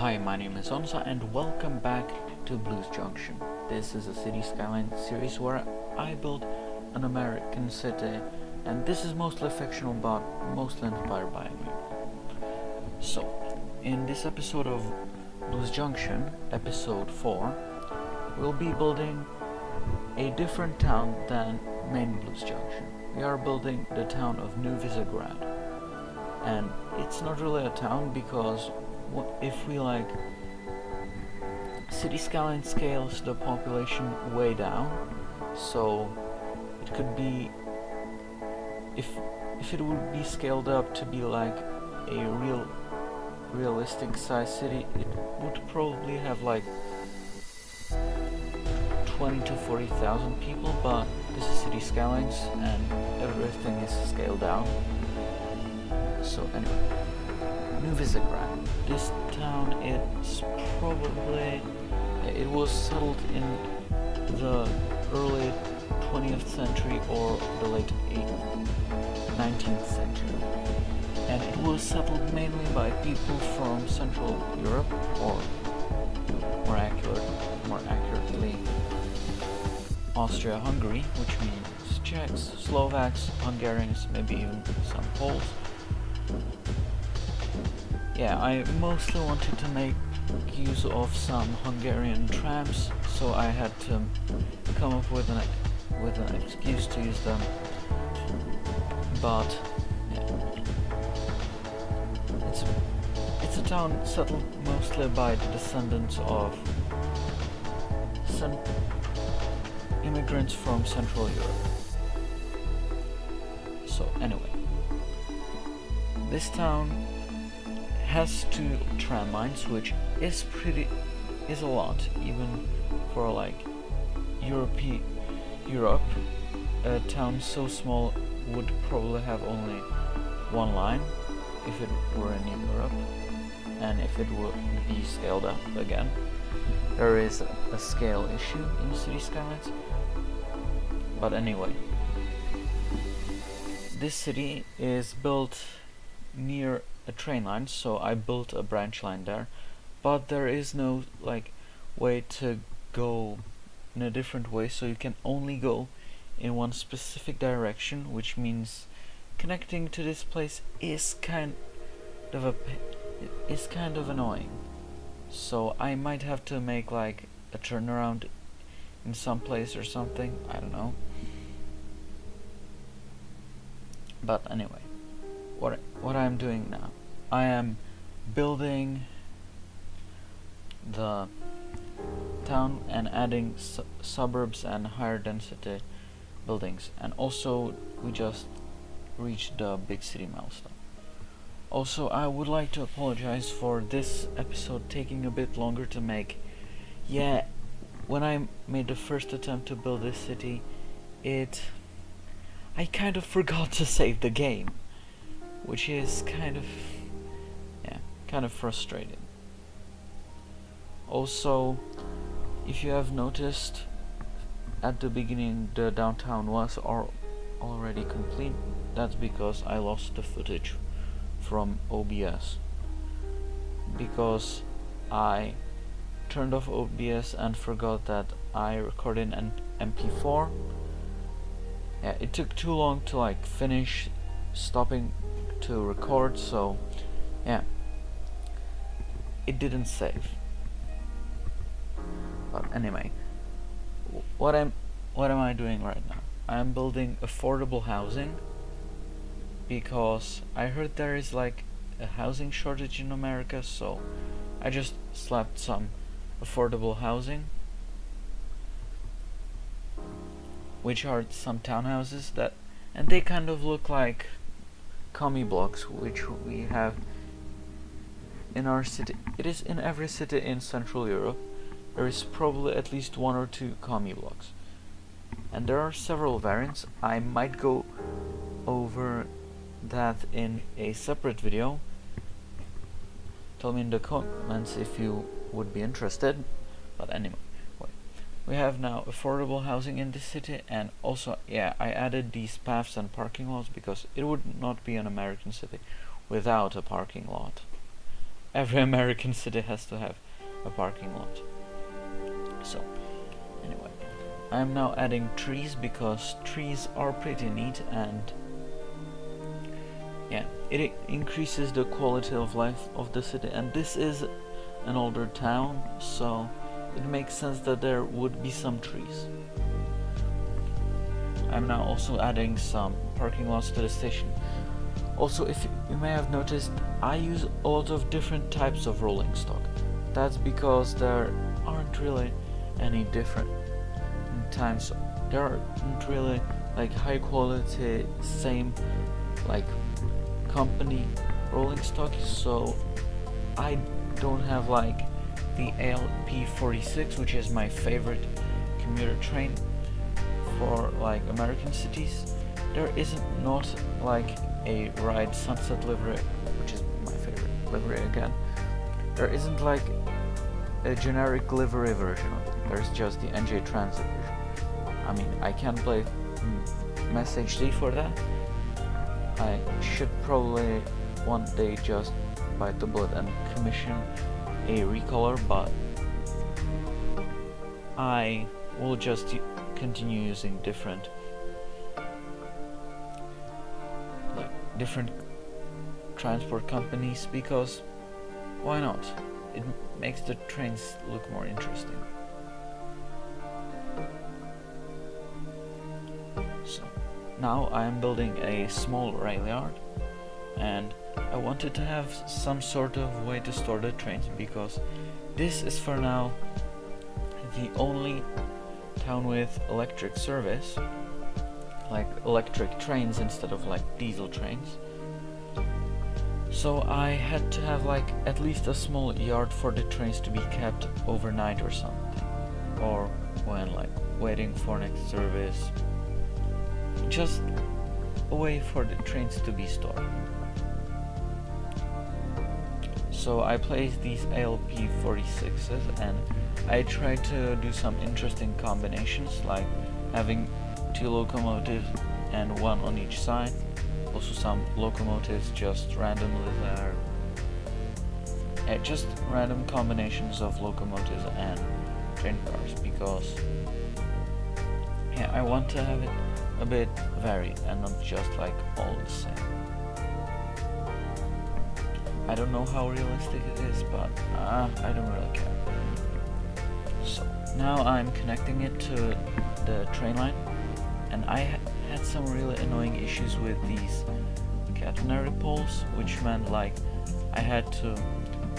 Hi, my name is Honza and welcome back to Blues Junction. This is a City Skyline series where I build an American city and this is mostly fictional but mostly inspired by me. So, in this episode of Blues Junction, episode 4, we'll be building a different town than main Blues Junction. We are building the town of New Visegrad. And it's not really a town because if we like city skyline scales the population way down so it could be if if it would be scaled up to be like a real realistic size city it would probably have like 20 to 40,000 people but this is city skylines and everything is scaled down. So anyway Visegrad. This town is probably it was settled in the early 20th century or the late 19th century. And it was settled mainly by people from Central Europe or more accurate more accurately Austria-Hungary, which means Czechs, Slovaks, Hungarians, maybe even some Poles yeah, I mostly wanted to make use of some Hungarian trams, so I had to come up with an with an excuse to use them. But yeah. it's it's a town settled mostly by the descendants of immigrants from Central Europe. So anyway, this town has two tram lines, which is pretty, is a lot, even for like Europe. Europe, a town so small would probably have only one line if it were in Europe, and if it would be scaled up again. There is a scale issue in City Skylines, but anyway, this city is built near a train line so I built a branch line there. But there is no like way to go in a different way so you can only go in one specific direction which means connecting to this place is kind of a is kind of annoying. So I might have to make like a turnaround in some place or something I don't know. But anyway what what I'm doing now. I am building the town and adding su suburbs and higher density buildings and also we just reached the big city milestone. Also I would like to apologize for this episode taking a bit longer to make. Yeah, when I made the first attempt to build this city, it I kind of forgot to save the game which is kind of kind of frustrating also if you have noticed at the beginning the downtown was al already complete. That's because I lost the footage from OBS because I turned off OBS and forgot that I recorded an MP4 yeah it took too long to like finish stopping to record so yeah it didn't save. But anyway what I'm what am I doing right now? I'm building affordable housing because I heard there is like a housing shortage in America so I just slapped some affordable housing which are some townhouses that and they kind of look like commie blocks which we have in our city. It is in every city in Central Europe. There is probably at least one or two commie blocks. And there are several variants. I might go over that in a separate video. Tell me in the comments if you would be interested. But anyway we have now affordable housing in the city and also yeah I added these paths and parking lots because it would not be an American city without a parking lot every American city has to have a parking lot. So, anyway, I'm now adding trees because trees are pretty neat and yeah, it increases the quality of life of the city and this is an older town, so it makes sense that there would be some trees. I'm now also adding some parking lots to the station. Also, if you may have noticed, I use a lot of different types of rolling stock. That's because there aren't really any different times. There aren't really like high quality, same like company rolling stock, so I don't have like the ALP 46, which is my favorite commuter train for like American cities. There isn't not like a ride Sunset livery, which is my favorite livery again. There isn't like a generic livery version of it. There's just the NJ Transit version. I mean, I can't play MESS HD for that. I should probably one day just bite the bullet and commission a recolor, but I will just continue using different different transport companies because why not? It makes the trains look more interesting. So now I am building a small rail yard and I wanted to have some sort of way to store the trains because this is for now the only town with electric service like electric trains instead of like diesel trains. So I had to have like at least a small yard for the trains to be kept overnight or something. Or when like waiting for next service. Just a way for the trains to be stored. So I placed these ALP 46s and I tried to do some interesting combinations like having two locomotives and one on each side. Also some locomotives just randomly there. Yeah, just random combinations of locomotives and train cars because yeah I want to have it a bit varied and not just like all the same. I don't know how realistic it is, but uh, I don't really care. So now I'm connecting it to the train line, I had some really annoying issues with these catenary poles, which meant like I had to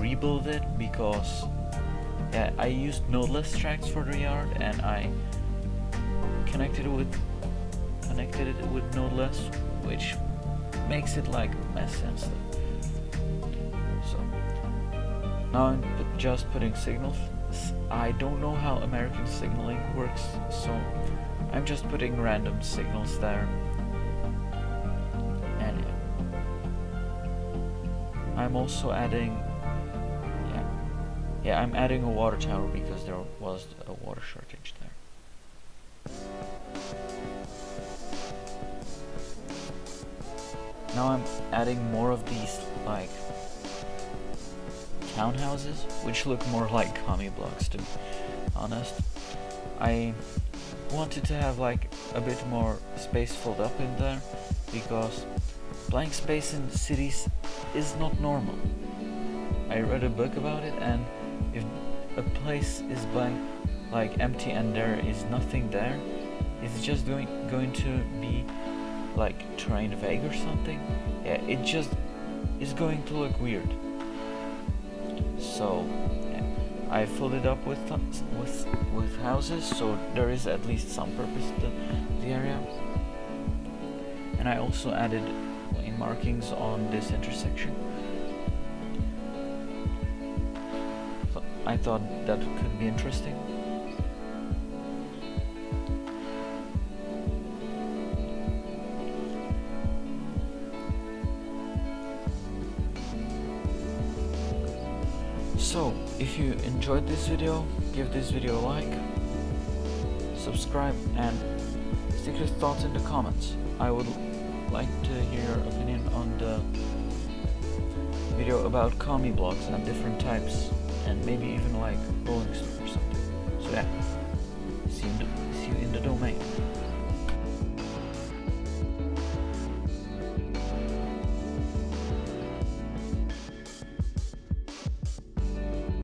rebuild it because yeah, I used nodeless tracks for the yard and I connected it with connected it with nodeless, which makes it like messy and stuff. Now I'm just putting signals. I don't know how American signaling works, so I'm just putting random signals there. I'm also adding yeah. Yeah, I'm adding a water tower because there was a water shortage there. Now I'm adding more of these like townhouses, which look more like commie blocks to be honest. I wanted to have like a bit more space filled up in there because blank space in cities is not normal. I read a book about it and if a place is blank like empty and there is nothing there, it's just going going to be like terrain vague or something. Yeah, it just is going to look weird so I filled it up with with houses so there is at least some purpose to the area. And I also added lane markings on this intersection. I thought that could be interesting So, if you enjoyed this video, give this video a like, subscribe and stick your thoughts in the comments. I would like to hear your opinion on the video about commie blocks and different types, and maybe even like Rolling Stone or something. So yeah, see you in the, see you in the domain.